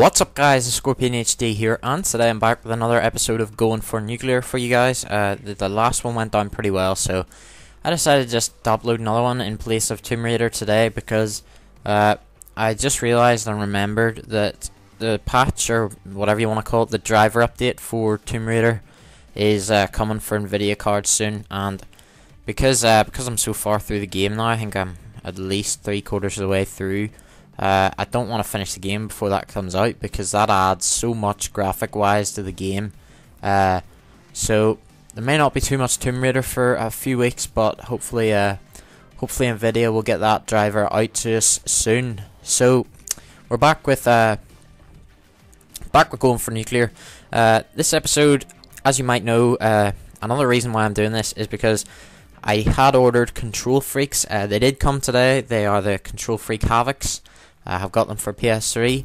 What's up guys, it's Scorpion HD here and today I'm back with another episode of Going for Nuclear for you guys. Uh, the, the, last one went down pretty well so I decided just to upload another one in place of Tomb Raider today because uh, I just realised and remembered that the patch or whatever you want to call it, the driver update for Tomb Raider is uh, coming for Nvidia cards soon and because uh, because I'm so far through the game now, I think I'm at least three quarters of the way through uh, I don't want to finish the game before that comes out because that adds so much graphic wise to the game. Uh, so there may not be too much Tomb Raider for a few weeks, but hopefully, uh, hopefully Nvidia will get that driver out to us soon. So we're back with uh, back with going for nuclear. Uh, this episode, as you might know, uh, another reason why I'm doing this is because I had ordered KontrolFreeks. Uh, they did come today. They are the KontrolFreek Havocs. I have got them for PS3,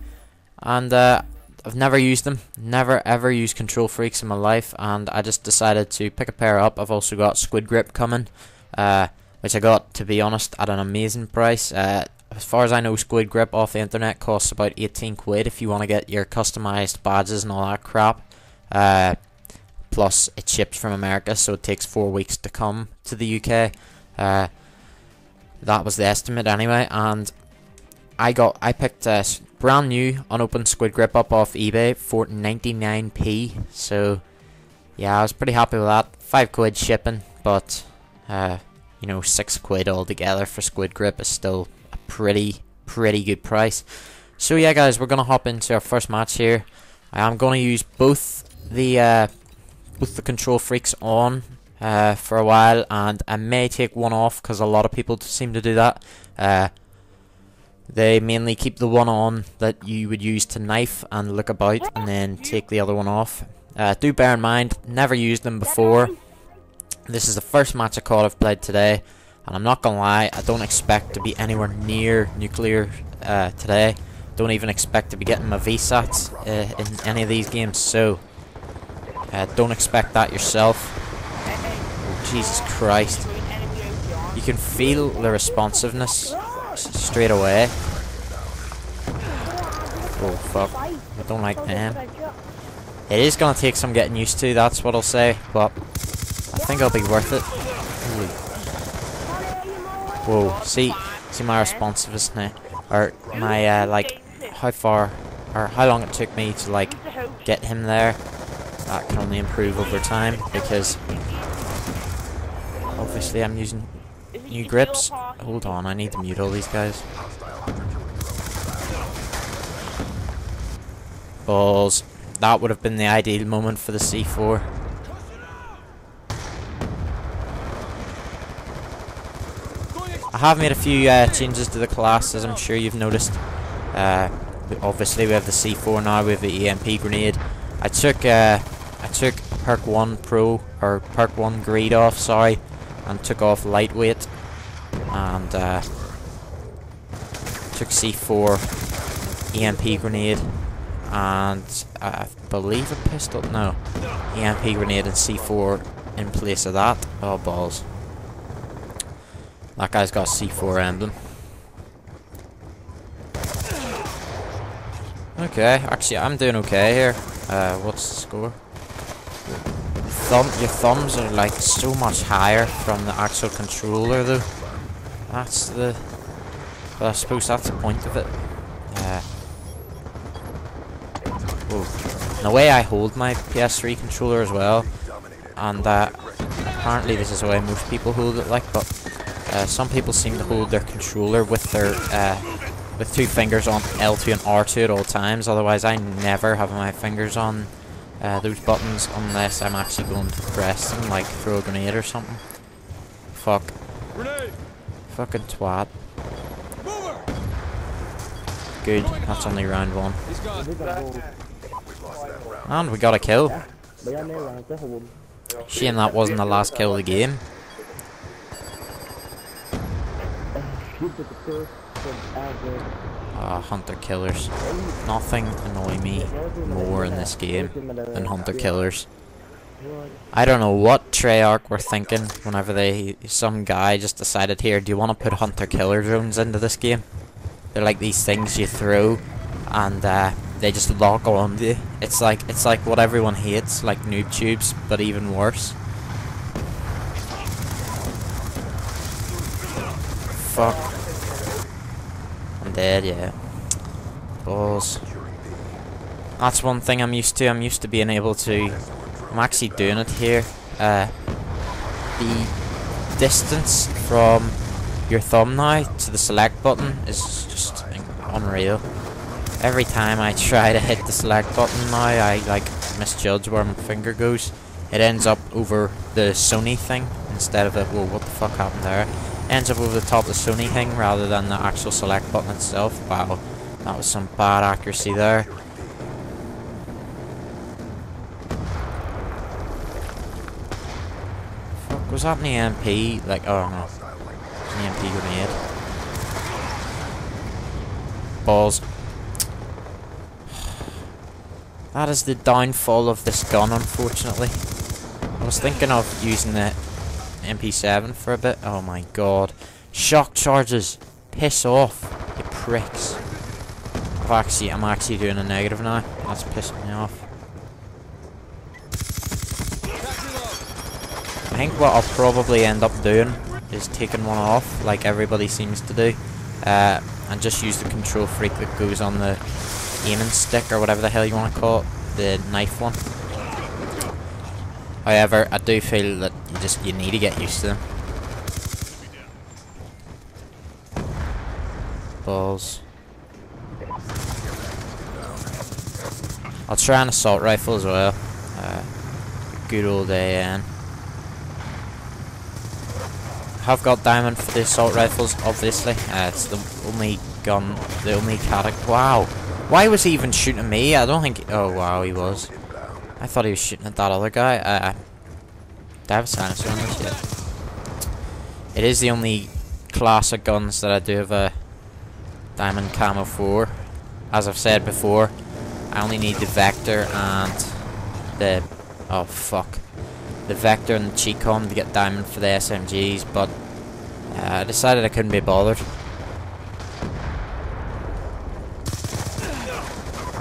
and uh, I've never used them. Never ever used KontrolFreeks in my life, and I just decided to pick a pair up. I've also got Squid Grip coming, uh, which I got to be honest at an amazing price. Uh, as far as I know, Squid Grip off the internet costs about 18 quid if you want to get your customized badges and all that crap. Uh, plus, it ships from America, so it takes four weeks to come to the UK. Uh, that was the estimate anyway, and I got I picked a brand new unopened squid grip up off eBay for 99p. So yeah, I was pretty happy with that. Five quid shipping, but uh, you know, six quid altogether for squid grip is still a pretty pretty good price. So yeah, guys, we're gonna hop into our first match here. I am gonna use both the uh, both the control freaks on uh, for a while, and I may take one off because a lot of people seem to do that. They mainly keep the one on that you would use to knife and look about and then take the other one off. Uh, do bear in mind, never used them before. This is the first match of COD I've played today. And I'm not gonna lie, I don't expect to be anywhere near nuclear uh, today. Don't even expect to be getting my VSATs uh, in any of these games, so uh, don't expect that yourself. Oh, Jesus Christ. You can feel the responsiveness straight away. Oh fuck. I don't like them. It is gonna take some getting used to, that's what I'll say, but I think it'll be worth it. Holy. Whoa, see see my responsiveness now or my uh, like how far or how long it took me to like get him there. That can only improve over time because obviously I'm using new grips. Hold on, I need to mute all these guys. Balls. That would have been the ideal moment for the C4. I have made a few uh, changes to the class, as I'm sure you've noticed. Uh, obviously, we have the C4 now. We have the EMP grenade. I took uh, I took perk one pro or perk one greed off, sorry, and took off lightweight and uh, took C4 EMP grenade and I believe a pistol no EMP grenade and C4 in place of that. Oh balls. That guy's got C4 emblem okay actually I'm doing okay here. Uh, what's the score? Thumb, your thumbs are like so much higher from the actual controller though that's the... Well, I suppose that's the point of it. Uh, the way I hold my PS3 controller as well, and uh, apparently this is the way most people hold it like, but uh, some people seem to hold their controller with their uh, with two fingers on L2 and R2 at all times, otherwise I never have my fingers on uh, those buttons unless I'm actually going to press them, like throw a grenade or something. Fuck. Grenade. Fucking twat. Good, that's only round one. And we got a kill. Shame that wasn't the last kill of the game. Ah, uh, hunter killers. Nothing annoy me more in this game than hunter killers. I don't know what Treyarch were thinking whenever they some guy just decided here, do you want to put hunter killer drones into this game? They're like these things you throw and uh, they just lock on to you. It's like it's like what everyone hates, like noob tubes, but even worse. Fuck. I'm dead, yeah. Balls. That's one thing I'm used to. I'm used to being able to. I'm actually doing it here. Uh, the distance from your thumb now to the select button is just unreal. Every time I try to hit the select button now, I like misjudge where my finger goes. It ends up over the Sony thing instead of it. Well, what the fuck happened there? ends up over the top of the Sony thing rather than the actual select button itself. Wow, that was some bad accuracy there. Fuck, was that an EMP? Like, oh no. An EMP grenade. Balls. That is the downfall of this gun, unfortunately. I was thinking of using the MP7 for a bit. Oh my god. Shock charges! Piss off, you pricks. I've actually, I'm actually doing a negative now. That's pissing me off. I think what I'll probably end up doing is taking one off, like everybody seems to do, uh, and just use the control freak that goes on the aiming stick or whatever the hell you want to call it, the knife one. However, I do feel that you just you need to get used to them. Balls. I'll try an assault rifle as well. Uh, good old AN. Have got diamond for the assault rifles, obviously. Uh, it's the only gun, the only category. Wow, why was he even shooting me? I don't think. Oh wow, he was. I thought he was shooting at that other guy. Uh, do I have a silencer on this yet? It is the only class of guns that I do have a diamond camo for. As I've said before, I only need the Vector and the... Oh, fuck. The Vector and the Chicom to get diamond for the SMGs, but uh, I decided I couldn't be bothered.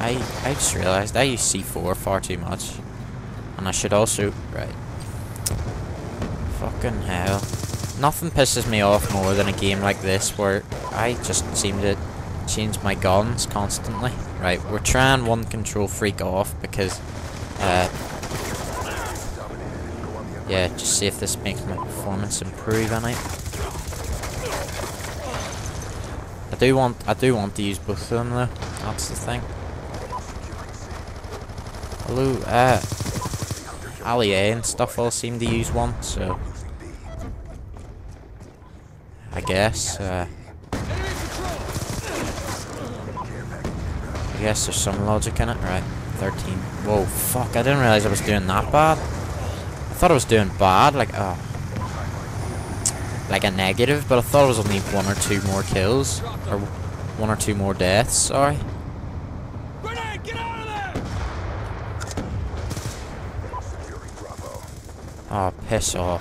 I, I just realised I use C4 far too much. And I should also... Right. Fucking hell. Nothing pisses me off more than a game like this where I just seem to change my guns constantly. Right, we're trying one control freak off because... Uh, yeah, just see if this makes my performance improve any. I do want I do want to use both of them though. That's the thing. Hello, uh, Ali A and stuff all seem to use one, so I guess. Uh, I guess there's some logic in it, right? 13. Whoa, fuck! I didn't realize I was doing that bad. I thought I was doing bad, like oh, like a negative, but I thought it was only one or two more kills or one or two more deaths. Sorry. Oh, piss off.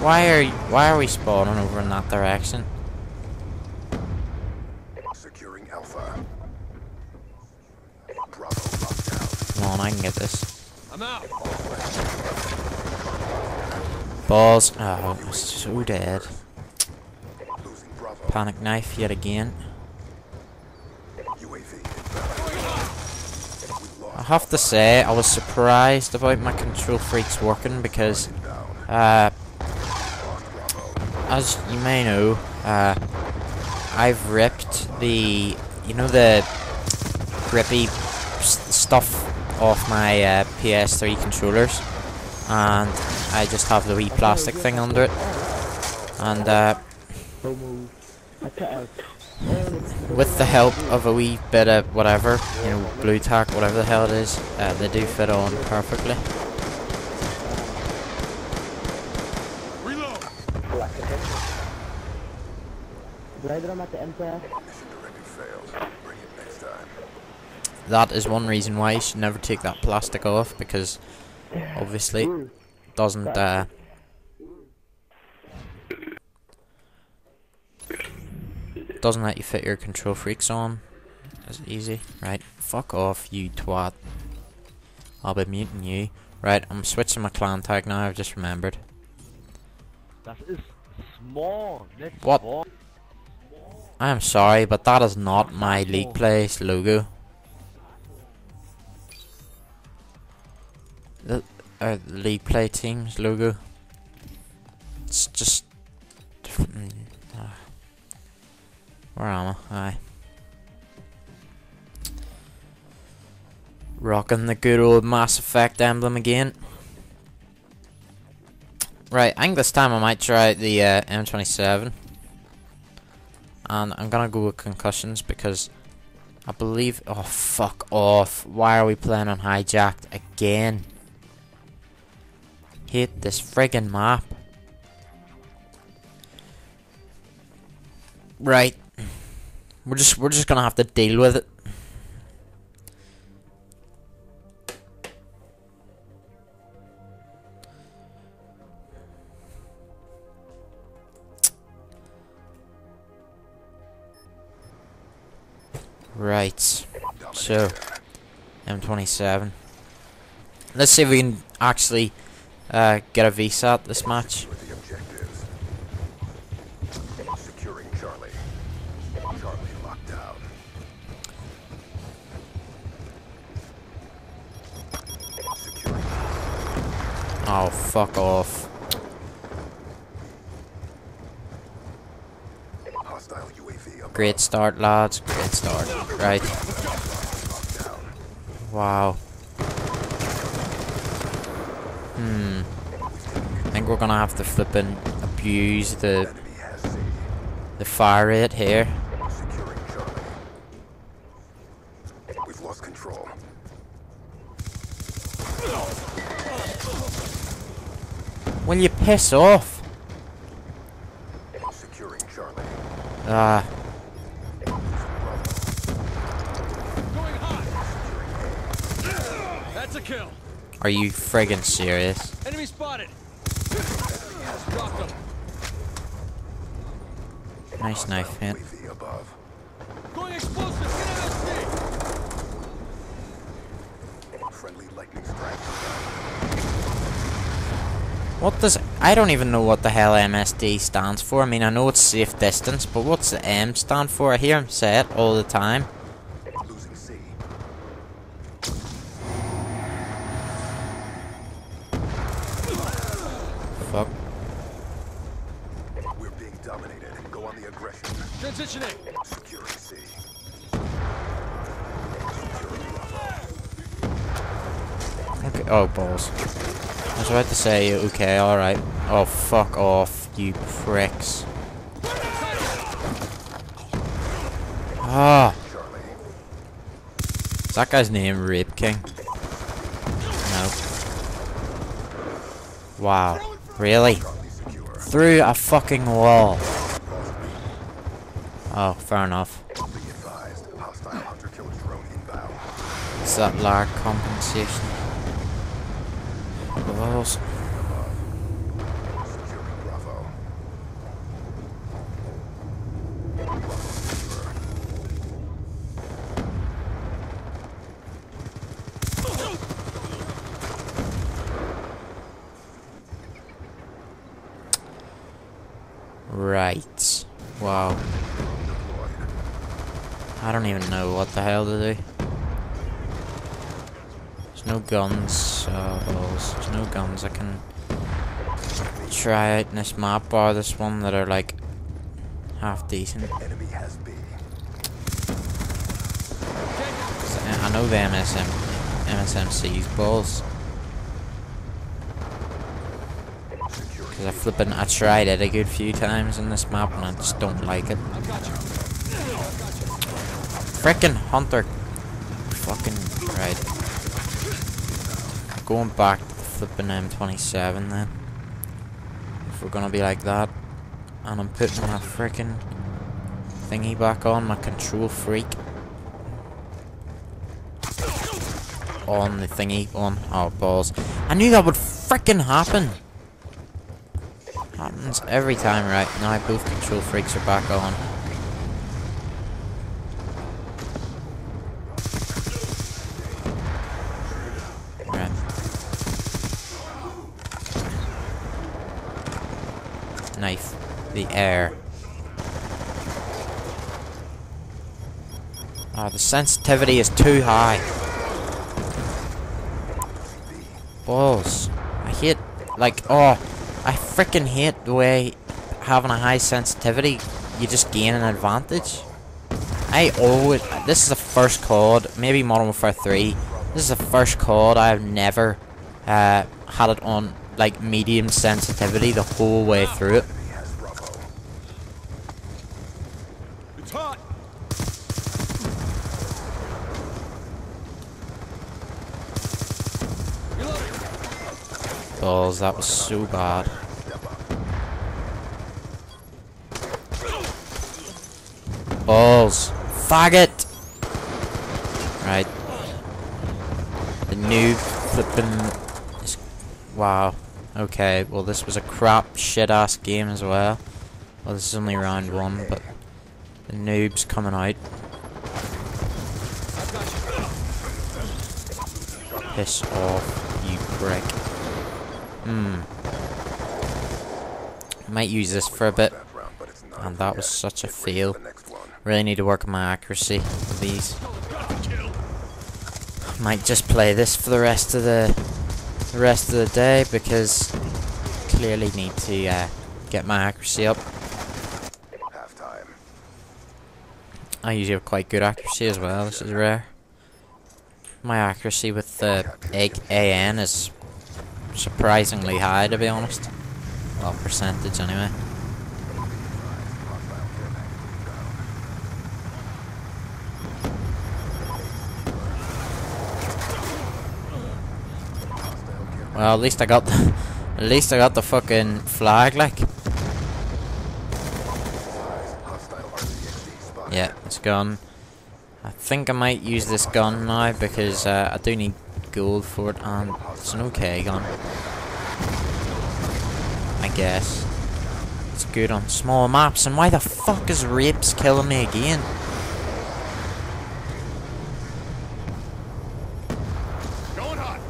Why are why are we spawning over in that direction? Securing Alpha. Come on, I can get this. Out. Balls. Oh, I'm so dead. Panic knife yet again. I have to say, I was surprised about my control freaks working because, uh, as you may know, uh, I've ripped the, you know, the grippy stuff off my uh, PS3 controllers, and I just have the wee plastic thing under it, and uh, with the help of a wee bit of whatever, you know, blue tack, whatever the hell it is, uh, they do fit on perfectly. That is one reason why you should never take that plastic off because obviously it doesn't uh, doesn't let you fit your control freaks on. is easy. Right, fuck off, you twat. I'll be muting you. Right, I'm switching my clan tag now, I've just remembered. that is small. What? small. I am sorry, but that is not my League Plays logo. Uh, League Play team's logo. It's just. mm, ah. Where am I? Aye. Rocking the good old Mass Effect emblem again. Right, I think this time I might try the uh, M27 and I'm gonna go with concussions because I believe. Oh fuck off! Why are we playing on hijacked again? Hate this friggin' map. Right, we're just we're just gonna have to deal with it. Right. So, M27. Let's see if we can actually uh, get a VSAT at this match. Oh, fuck off. Great start, lads. Great start. Right. Wow. Hmm. I think we're gonna have to flip and abuse the Enemy has C. the fire rate here. We've lost control. Will you piss off? Ah. Going hot. That's a kill. Are you friggin' serious? Enemy spotted. Nice knife hit. Going explosive. Get MSD. Friendly lightning strike. What does I don't even know what the hell MSD stands for. I mean, I know it's safe distance, but what's the M stand for? I hear him say it all the time. Losing C. Fuck. We're being dominated. Go on the aggression. Transitioning. Securing C. Okay. Oh balls. I was about to say okay, all right. Oh fuck off, you pricks. Ah, is that guy's name Rape King? No. Wow. Really? Through a fucking wall. Oh, fair enough. Be advised. Hostile hunter killer drone inbound. Is that large compensation? Balls. Securing Bravo. Bravo secure. Right. Wow. Deployed. I don't even know what the hell to do. There's no guns. Uh, balls. There's no guns I can try out in this map or this one that are like half decent. Enemy has B. 'Cause I know the MSM, MSMC's balls. Because I flipping, I tried it a good few times in this map and I just don't like it. Frickin' Hunter. Fucking right. Going back to the flipping M27 then. We're gonna be like that. And I'm putting my frickin' thingy back on, my control freak. On the thingy on. Oh, balls. I knew that would frickin' happen! Happens every time, right? Now both control freaks are back on. knife the air. Oh, the sensitivity is too high. Balls. I hate, like, oh, I freaking hate the way having a high sensitivity, you just gain an advantage. I always, this is the first COD, maybe Modern Warfare 3, this is the first COD I have never uh, had it on, like, medium sensitivity the whole way through it. Enemy has Bravo. Balls, that was so bad. Balls. Faggot! Right. The noob flipping... Wow. Okay, well this was a crap shit ass game as well. Well this is only round one, but the noob's coming out. Piss off, you prick. Hmm. Might use this for a bit. And that was such a fail. Really need to work on my accuracy with these. Might just play this for the rest of the the rest of the day because clearly need to uh, get my accuracy up. I usually have quite good accuracy as well. This is rare. My accuracy with the egg AN is surprisingly high, to be honest. Well, percentage anyway. Well, at least I got the, at least I got the fucking flag, like. Yeah, it's gone. I think I might use this gun now because uh, I do need gold for it, and it's an okay gun. I guess. It's good on small maps, and why the fuck is Rapes killing me again? Going hot.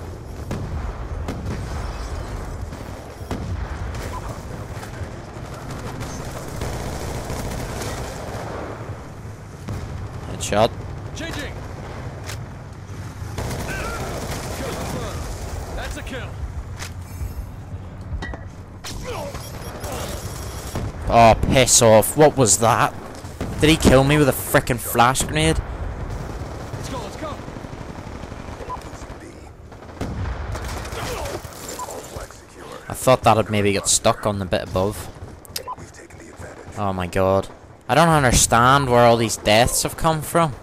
Headshot. Changing. That's a kill. Oh, piss off. What was that? Did he kill me with a freaking flash grenade? Let's go. Let's go. Losing B. All flags secure. I thought that'd maybe get stuck on the bit above. We've taken the advantage. Oh my god. I don't understand where all these deaths have come from.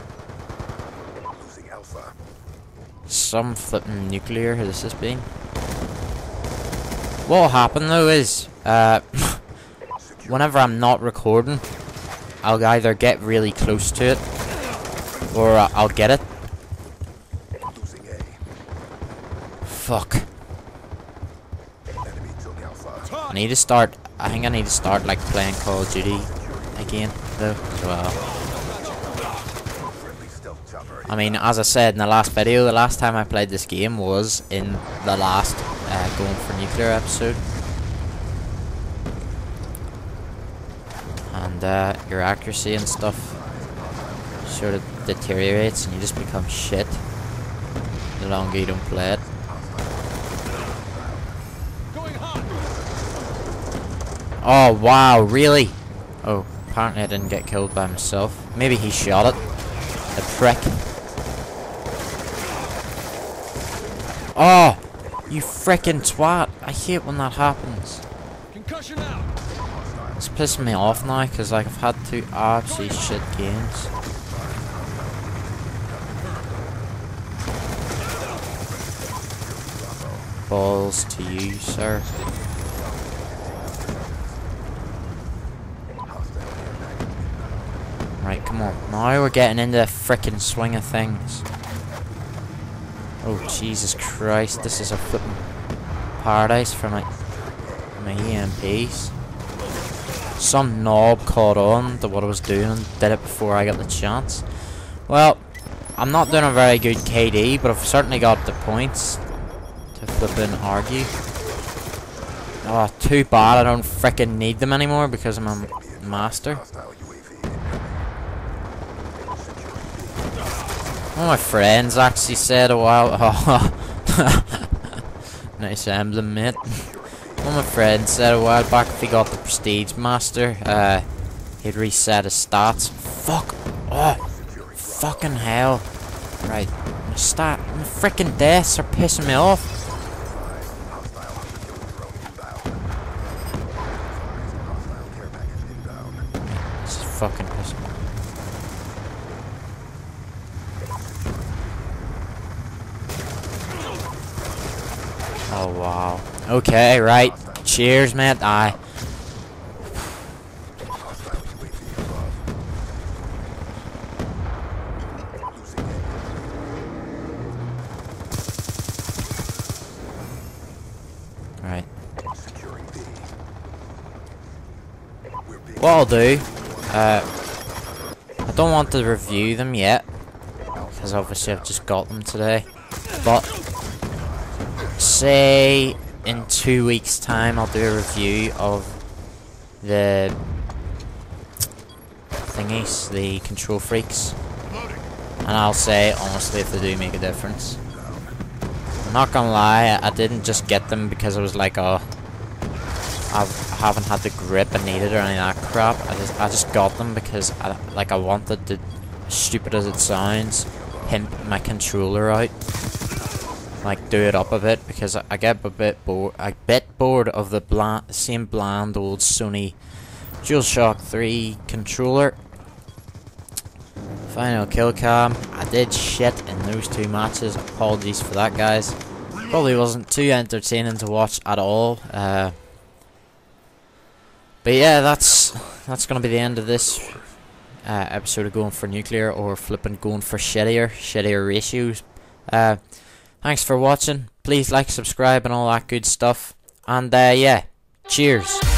Losing Alpha. Some flipping nuclear has this been? What'll happen though is, uh, whenever I'm not recording, I'll either get really close to it, or I- I'll get it. Fuck. Enemy took Alpha. I need to start, I think I need to start like playing Call of Duty again, though, as well. Friendly stealth chopper. I mean, as I said in the last video, the last time I played this game was in the last uh, Going for Nuclear episode. And uh, your accuracy and stuff sort of deteriorates and you just become shit the longer you don't play it. Oh, wow, really? Oh, apparently I didn't get killed by myself. Maybe he shot it. The prick. Oh, you frickin' twat. I hate when that happens. Concussion out. It's pissing me off now because like I've had two absolutely shit games. Balls to you, sir. Right, come on. Now we're getting into the frickin' swing of things. Oh, Jesus Christ. This is a flippin' paradise for my, my EMPs. Some knob caught on to what I was doing and did it before I got the chance. Well, I'm not doing a very good KD, but I've certainly got the points to flip and argue. Oh, too bad I don't frickin' need them anymore because I'm a master. One of my friends actually said a while. Oh, nice emblem, mate. One of my friends said a while back if he got the Prestige Master, uh, he'd reset his stats. Fuck. Oh, fucking hell. Right. My stat. My freaking deaths are pissing me off. This is fucking pissing me off. Oh wow. Okay, right. Cheers, mate. I... Right. What I'll do, uh, I don't want to review them yet, because obviously I've just got them today. But say in two weeks' time, I'll do a review of the thingies, the control freaks, and I'll say honestly if they do make a difference. I'm not gonna lie, I didn't just get them because I was like, oh, I haven't had the grip I needed or any of that crap. I just I just got them because I like I wanted to, stupid as it sounds, pimp my controller out, like do it up a bit because I, I get a bit bored. I bit bored of the bland, same bland old Sony DualShock 3 controller. Final kill cam. I did shit in those two matches. Apologies for that, guys. Probably wasn't too entertaining to watch at all. Uh, but yeah, that's that's gonna be the end of this uh, episode of going for nuclear or flipping going for shittier, shittier ratios. Uh, thanks for watching. Please like, subscribe, and all that good stuff. And uh, yeah, cheers.